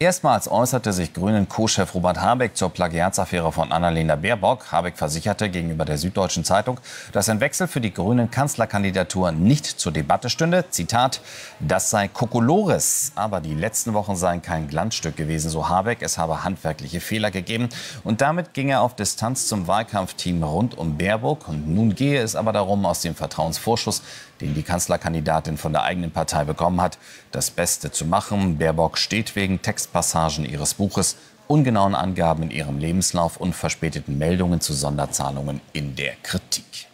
Erstmals äußerte sich Grünen Co-Chef Robert Habeck zur Plagiatsaffäre von Annalena Baerbock. Habeck versicherte gegenüber der Süddeutschen Zeitung, dass ein Wechsel für die Grünen Kanzlerkandidatur nicht zur Debatte stünde. Zitat, das sei Kokolores. Aber die letzten Wochen seien kein Glanzstück gewesen, so Habeck. Es habe handwerkliche Fehler gegeben. Und damit ging er auf Distanz zum Wahlkampfteam rund um Baerbock. Und nun gehe es aber darum, aus dem Vertrauensvorschuss, den die Kanzlerkandidatin von der eigenen Partei bekommen hat, das Beste zu machen. Baerbock steht wegen Textpassagen ihres Buches, ungenauen Angaben in ihrem Lebenslauf und verspäteten Meldungen zu Sonderzahlungen in der Kritik.